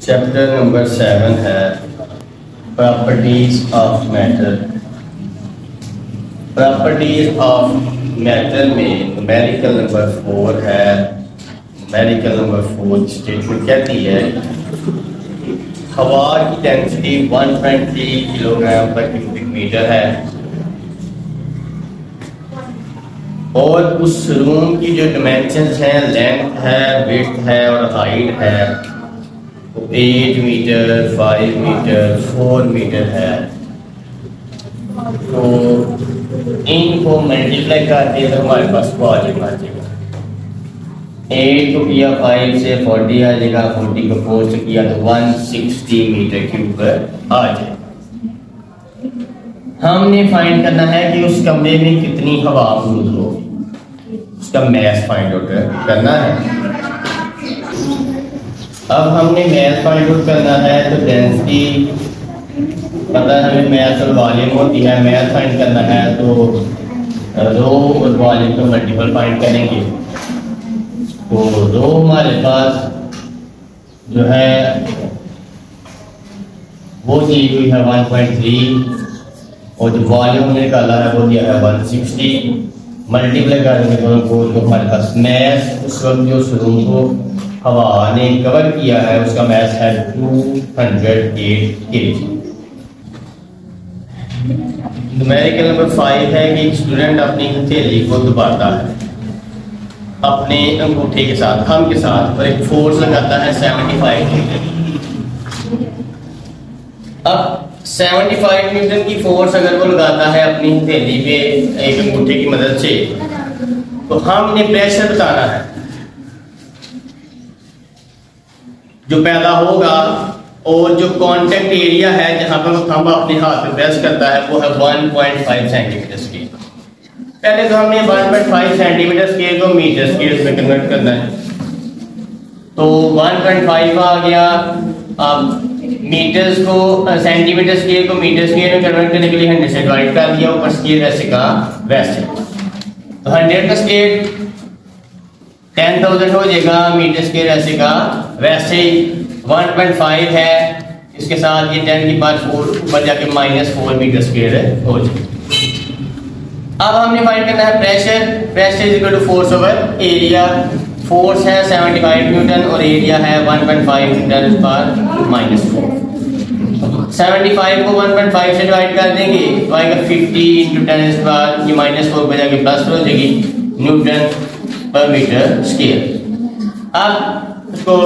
Chapter number seven ہے properties of matter properties of matter میں numerical number four ہے numerical number four statement کہتی ہے ہوا کی density 1.3 kilogram per cubic metre ہے اور اس روم کی جو ڈیمینشنز ہیں لینتھ ہے ویٹ ہے اور ہائٹ ہے eight metre, five metre, four metre ہے۔ تو ان کو ملٹیپلائی کر دیا تو ہمارے پاس والیوم آ جائے گا۔ ایٹ کو کیا فائیو سے فورٹی آ جائے گا فورٹی کو فور سے کیا تو ون سکسٹی میٹر کیوب پر آ جائے۔ گا ہم نے فائنڈ کرنا ہے کہ اس کمرے میں کتنی ہوا موجود ہو۔ اس کا میس فائنڈ آؤٹ کرنا ہے۔ اب ہم نے میس فائنڈ آؤٹ کرنا ہے تو ڈینسٹی پتہ ہے ہمیں میس اور والیوم ہوتی ہے میس فائنڈ کرنا ہے تو رو اور والیوم کو ملٹیپل فائنڈ کریں گے۔ تو رو ہمارے پاس جو ہے، وہ چیز ہوئی ہے ون پوائنٹ تھری اور جو والیوم نے نکالا ہے وہ دیا ہے ون سکسٹی ملٹیپلائی کر دیں گے دونوں کو ہمارے پاس میس اس وقت جو اس روم کو ہوا نے کور کیا ہے، اس کا میس ہے ٹو ہنڈریڈ ایٹ کے جی نومیریکل نمبر فائیو ہے کہ ایک اسٹوڈنٹ اپنی ہتھیلی کو دباتا ہے۔ اپنے انگوٹھے کے ساتھ ہم کے ساتھ، اور ایک فورس لگاتا ہے سیونٹی فائیو نیوٹن اب سیونٹی فائیو نیوٹن کی فورس اگر وہ لگاتا ہے اپنی ہتھیلی پہ ایک انگوٹھے کی مدد سے، تو ہم نے پریشر بتانا ہے۔ جو پیدا ہوگا اور جو کانٹیکٹ ایریا ہے جہاں پر وہ تھمبا اپنے ہاتھ پہ پریس کرتا ہے، وہ ہے 1.5 سینٹی میٹر اسکیل پہلے تو ہم نے 1.5 سینٹی میٹر اسکیل کو میٹر اسکیل میں کنورٹ کرنا ہے۔ تو 1.5 آ گیا۔ اب میٹرز کو سینٹی میٹر اسکیل کو میٹر اسکیل میں کنورٹ کرنے کے لیے ہنڈریڈ سے ڈیوائڈ کر دیا، اوپر اسکیل ویسے کا، ویسے۔ تو ہنڈریڈ کا اسکیل ٹین تھاؤزینڈ ہو جائے گا میٹر اسکیل ایسے کا ویسے ہی ون پوائنٹ فائیو ہے۔ اس کے ساتھ یہ ٹین کی بات فور اوپر جا کے مائنس فور میٹر اسکیئر ہو جائے۔ اب ہم نے فائنڈ کرنا ہے pressure pressure is equal to force over area force ہے سیونٹی فائیو نیوٹن اور ایریا ہے ون پوائنٹ فائیو نیوٹن پر مائنس فور سیونٹی فائیو کو ون پوائنٹ فائیو سے ڈیوائڈ کر دیں گے۔ تو آئے گا ففٹی انٹو ٹین اس پر یہ مائنس فور پہ جا کے پلس ہو جائے گی نیوٹن پر میٹر اسکیئر اب اس کو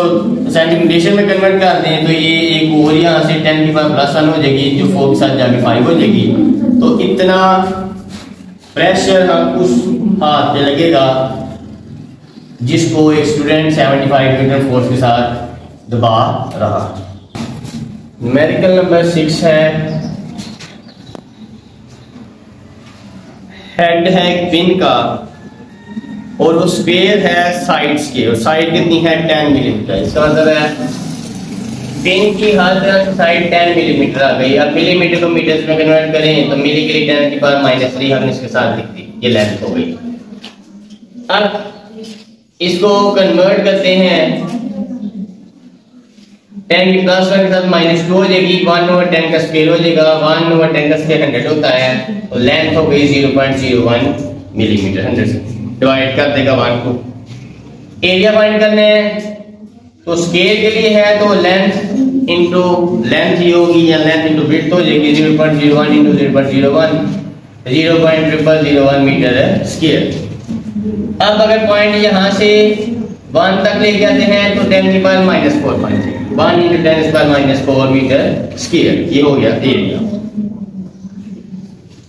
سینٹیمیٹیشن میں کنورٹ کر دیں تو یہ ایک اور یہاں سے ٹین کی پاور پلس ون ہو جائے گی، جو فور کے ساتھ جا کے فائیو ہو جائے گی۔ تو اتنا پریشر ہم اس ہاتھ پہ لگے گا جس کو ایک student seventy five metre force کے ساتھ دبا رہا۔ میریکل نمبر سکس ہے۔ ہیڈ ہے پن کا۔ اور وہ سپیئر ہے سائڈز کے اور سائڈ کتنی ہے؟ ٹین ملی میٹر اس کا مطلب ہے پن کی ہر طرح سے سائڈ ٹین ملی میٹر آ گئی۔ اب ملی میٹر کو میٹر میں کنورٹ کریں تو ملی کے لیے ٹین کی پاور مائنس تھری ہم نے اس کے ساتھ لکھ دی۔ یہ لینتھ ہو گئی۔ اب اس کو کنورٹ کرتے ہیں۔ ٹین کی پلس ون کے ساتھ مائنس ٹو ہو جائے گی۔ ون اوور ٹین کا اسکیل ہو جائے گا۔ ون اوور ٹین کا اسکیل ہنڈریڈ ہوتا ہے۔ تو لینتھ ہو گئی zero point zero one millimetre hundred سے۔ ڈیوائڈ کر دے گا ون کو۔ ایریا فائنڈ کرنے ہیں۔ تو اسکیل کے لیے ہے تو لینتھ انٹو لینتھ ہی ہوگی یا لینتھ انٹو بٹ ہو جائے گی zero point zero one into zero point zero one zero point triple zero one metre ہے اسکیل اب اگر پوائنٹ یہاں سے ون تک لے جاتے ہیں تو ٹین کی power minus four point one into ten اس power minus four metre scale یہ ہو گیا ایریا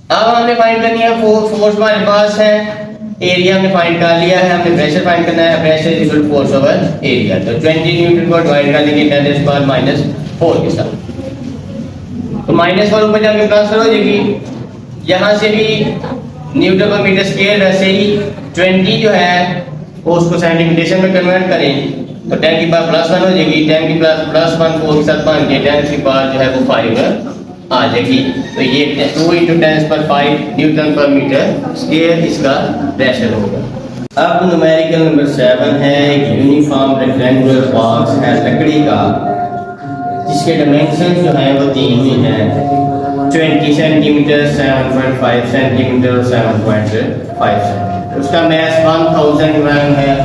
اب ہم نے فائنڈ کرنی ہے فورس ہمارے پاس ہے۔ ایریا ہم نے فائنڈ کر لیا ہے، ہم نے پریشر فائنڈ کرنا ہے pressure is equal force over area تو 20 نیوٹن کو ڈیوائڈ کر دیں گے 10 اس پاور مائنس 4 کے ساتھ۔ تو مائنس 4 اوپر جا کے ٹرانسفر ہو جائے گی یہاں سے بھی نیوٹن پر میٹر اسکیئر ویسے ہی 20 جو ہے، وہ اس کو سینٹیمیٹیشن میں کنورٹ کریں۔ تو 10 کی پاور پلس 1 ہو جائے گی 10 کی پلس پلس 1 4 کے ساتھ بن کے 10 کی پاور جو ہے وہ 5 ہے۔ آ جائے گی تو یہ 2 into ten per 5 newton per meter square اس کا پریشر ہوگا اب نومیریکل نمبر 7 ہے، ایک یونیفارم ریکٹینگولر باکس ہے لکڑی کا، جس کے ڈائمینشن جو ہیں وہ دی ہوئی ہیں۔ Twenty centimetre seven point five centimetre seven point five centi اس کا میس ون تھاؤزینڈ گرام ہے۔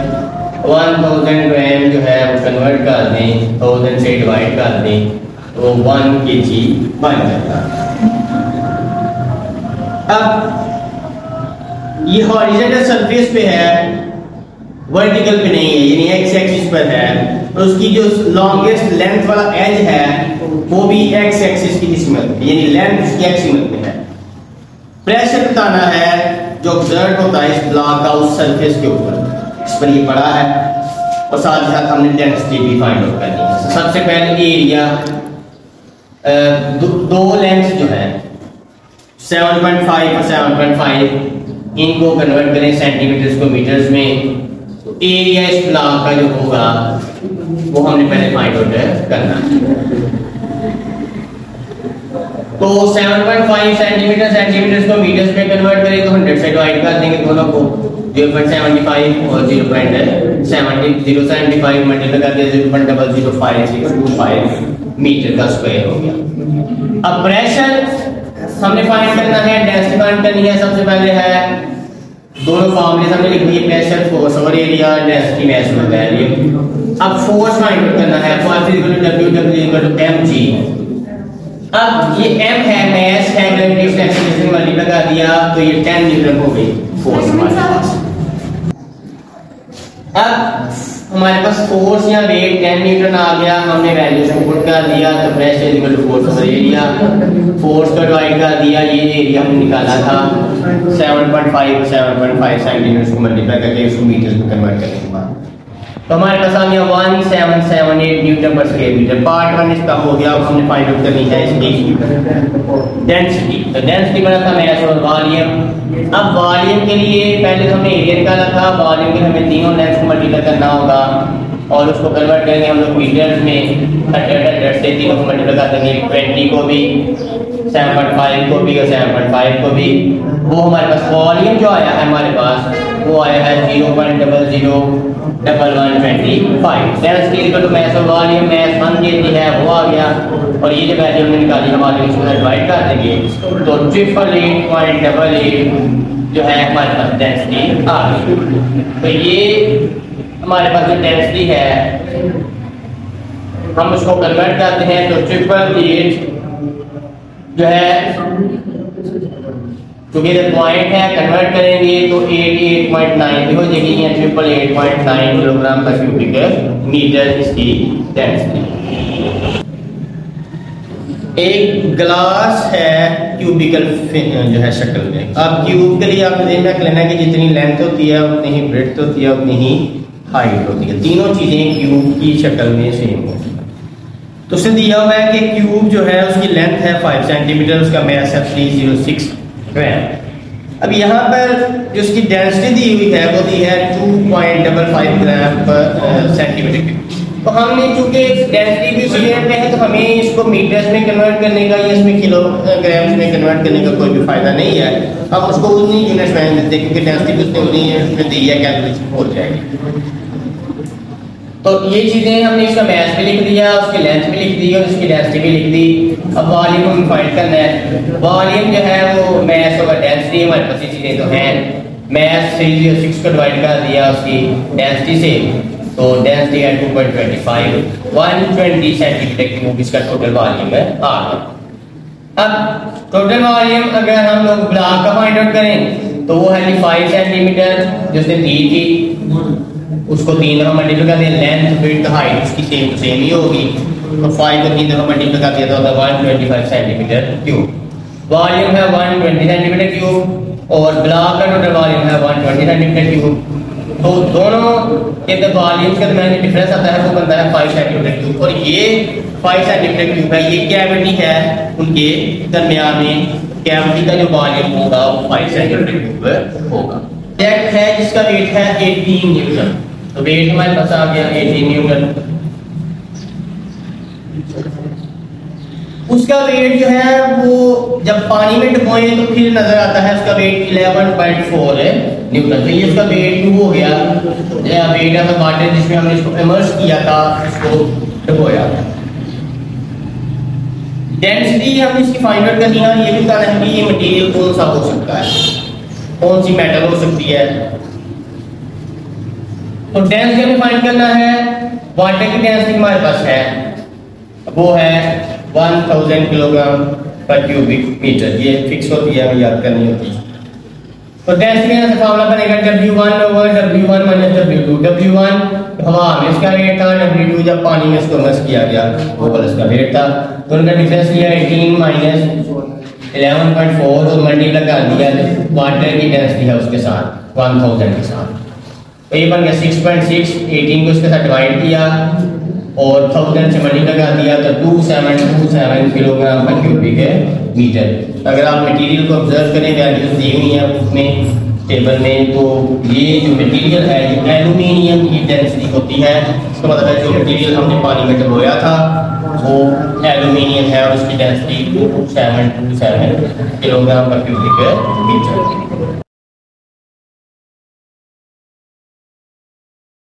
ون تھاؤزینڈ گرام جو ہے وہ کنورٹ کر دیں تھاؤزینڈ سے ڈیوائڈ کر دیں۔ تو ون کے جی بن جاتا اب یہ ہاریزنٹل سرفیس پہ ہے ورٹیکل پہ نہیں ہے یعنی ایکس ایکسس پر ہے اس کی جو لانگیسٹ لینتھ والا ایج ہے وہ بھی ایکس ایکسس کی قسمت پہ یعنی لینتھ اس کی ایکسیمت میں ہے پریشر بتانا ہے جو ایگزرٹ ہوتا ہے اس بلاک کا اس سرفیس کے اوپر اس پر یہ پڑا ہے اور ساتھ ہی ساتھ ہم نے ڈینسٹی بھی فائنڈ آؤٹ کرنی ہے سب سے پہلے ایریا دو لینتھ جو ہے سیون پوائنٹ فائیو اور سیون پوائنٹ فائیو ان کو کنورٹ کریں سینٹی میٹرز کو میٹرز میں ایریا اس بلاک کا جو ہوگا، وہ ہم نے پہلے فائنڈ آؤٹ کرنا۔ تو 7.5 سینٹی میٹر سینٹی میٹر کو میٹرز میں کنورٹ کریں تو 100 سے ڈیوائڈ کر دیں گے دونوں کو۔ 0.75 اور 0.075 ملٹیپل کر دیں 0.005 میٹر کا اسکوائر ہو گیا اب پریشر ہم نے فائنڈ کرنا ہے ڈینسٹی فائنڈ کرنی ہے سب سے پہلے ہے دونوں فارمولیز ہم نے لکھ دیے پریشر فورس اور ایریا ڈینسٹی میکسیمم ویلیو اب فورس فائنڈ کرنا ہے force is equal to W W equal to M G اب یہ ایم ہے میس ہے گریویٹیشنل ایکسلریشن والی لگا دیا تو یہ 10 نیوٹن ہو گئی فورس ہمارے پاس اب ہمارے پاس فورس یا ویٹ 10 نیوٹن آ گیا، ہم نے ویلیوز پٹ کر دیا، تو pressure is force over area force کا ڈیوائڈ کر دیا، یہ ایریا ہم نے نکالا تھا۔ 7.5 7.5 سینٹی میٹر کو ملٹیپلائی کر کے اس کو میٹرز میں کنورٹ کرنے کے بعد۔ تو ہمارے پاس آ گیا 1778 newton per square meter part 1 اس کا ہو گیا اب ہم نے فائنڈ آؤٹ کرنی ہے اس کی ڈینسٹی تو ڈینسٹی بنا تھا میس اور والیوم اب والیوم کے لیے پہلے تو ہم نے ایریا نکالا تھا والیوم کے ہمیں تینوں لینس کو ملٹیپلائی کرنا ہوگا اور اس کو کنورٹ کریں گے ہم لوگ میٹرز میں 100 100 سے تینوں کو ملٹیپلائی کر دیں گے 20 کو بھی 7.5 کو بھی اور 7.5 کو بھی وہ ہمارے پاس والیوم جو آیا ہے ہمارے پاس وہ آیا ہے 0.00 double zero one twenty five density کی اکول ٹو میس اور والیوم میس ون جتنی ہے وہ آ گیا اور یہ جو ویلیو ہم نے نکالی ہمارے اس میں ڈیوائڈ کر دیں گے تو triple eight point double eight جو ہے ہمارے پاس ڈینسٹی آ گئی تو یہ ہمارے پاس جو ڈینسٹی ہے ہم اس کو کنورٹ کرتے ہیں تو ٹرپل ایٹ جو ہے چونکہ یہ پوائنٹ ہے کنورٹ کریں گے تو 88.9 بھی ہو جائے گی یا triple eight point nine kilogram per cubic meter اس کی ڈینسٹی ایک گلاس ہے کیوبیکل جو ہے شکل میں۔ اب کیوب کے لیے آپ نے دیکھنا کہ لینا کہ جتنی لینتھ ہوتی ہے، اتنی ہی بریڈتھ ہوتی ہے، اتنی ہی ہائٹ ہوتی ہے۔ تینوں چیزیں کیوب کی شکل میں سیم ہوتی ہیں تو اس نے دیا ہوا ہے کہ کیوب جو ہے، اس کی لینتھ ہے 5 سینٹی میٹر اس کا میس ہے 306 اب یہاں پر جو اس کی ڈینسٹی دی ہوئی ہے، وہ دی ہے 2.55 گرام پر سینٹی میٹر تو ہم نے چونکہ ڈینسٹی بھی اسی یونٹ ہے تو ہمیں اس کو میٹرز میں کنورٹ کرنے کا یا اس میں کلو گرامز uh, میں کنورٹ کرنے کا کوئی بھی فائدہ نہیں ہے. ہم اس کو اتنی یونٹس میں دیتے کیونکہ ڈینسٹی بھی اس نے اتنی ہے، اس میں دی ہے کیلکولیشن ہو جائے گی. تو یہ چیزیں ہم نے اس کا میس بھی لکھ دیا، اس کی لینتھ بھی لکھ دی اور اس کی ڈینسٹی بھی لکھ دی۔ اب والیوم کو ہم فائنڈ کرنا ہے۔ والیوم جو ہے وہ میس اور ڈینسٹی ہمارے پاس یہ چیزیں تو ہیں۔ میس تھری زیرو سکس کو ڈیوائڈ کر دیا اس کی ڈینسٹی سے۔ تو ڈینسٹی ہے two point twenty five one twenty centimeter cube اس کا ٹوٹل والیوم ہے آ گیا اب ٹوٹل والیوم اگر ہم لوگ بلاک کا فائنڈ آؤٹ کریں تو وہ ہے فائیو سینٹی میٹر جس نے دی تھی۔ اس کو تین دفعہ ملٹیپل کر دیا لینتھ وڈتھ ہائٹ اس کی سیم ٹو سیم ہی ہوگی. تو 5 کو تین دفعہ ملٹیپل کر دیا تو ہوتا ہے 125 سینٹی میٹر کیوب والیوم ہے 120 سینٹی میٹر کیوب اور بلاک کا ٹوٹل والیوم ہے 120 سینٹی میٹر کیوب تو دونوں کے اندر والیومز کے درمیان جو ڈفرینس آتا ہے، وہ بنتا ہے 5 سینٹی میٹر کیوب اور یہ 5 سینٹی میٹر کیوب ہے، یہ کیویٹی ہے ان کے درمیان میں. کیویٹی کا جو والیوم ہوگا، وہ 5 سینٹی میٹر کیوب ہوگا. ایک ہے جس کا ویٹ ہے 18 نیوٹن تو ویٹ ہمارے پاس آ گیا 18 نیوٹن اس کا ویٹ جو ہے وہ جب پانی میں ڈبوئیں تو پھر نظر آتا ہے اس کا ویٹ 11.4 ہے۔ نیوٹن تو یہ اس کا ویٹ کیوں ہو گیا۔ ویٹ آف واٹر جس میں ہم نے اس کو امرس کیا تھا، اس کو ڈبویا۔ ڈینسٹی ہم اس کی فائنڈ آؤٹ کرنی ہے یہ بھی کرنا ہے کہ یہ مٹیریل کون سا ہو سکتا ہے۔ کون سی میٹل ہو سکتی ہے؟ تو ڈینسٹی ہمیں فائنڈ کرنا ہے؟ واٹر کی ڈینسٹی ہمارے پاس ہے۔ وہ ہے one thousand kilogram per cubic meter یہ فکس ہوتی ہے، ہمیں یاد کرنی ہوتی ہے۔ تو ڈینسٹی کا فارمولا بنے گا W1 over W1 minus W2 W1 ہوا میں اس کا ریٹ تھا W2 جب پانی میں اس کو مس کیا گیا وہ پر اس کا ریٹ تھا۔ تو ان کا ڈیفرنس لیا 18 مائنس 11.4 اور ملٹی لگا دیا واٹر کی ڈینسٹی ہے اس کے ساتھ 1000 کے ساتھ۔ یہ بن گیا 6.6 18 کو اس کے ساتھ ڈیوائڈ کیا اور 1000 سے ملٹی لگا دیا تو 2727 کلو گرام پر کیوبک ہے میٹر اگر آپ میٹیریل کو آبزرو کریں ویلیوز دی ہوئی ہیں اس میں ٹیبل میں. تو یہ جو میٹیریل ہے، یہ ایلومینیم کی ڈینسٹی ہوتی ہے. اس کا مطلب ہے جو میٹیریل ہم نے پانی میں ڈبویا تھا، وہ ایلومینیم ہے اور اس کی density two seven two seven kilogram per cubic meter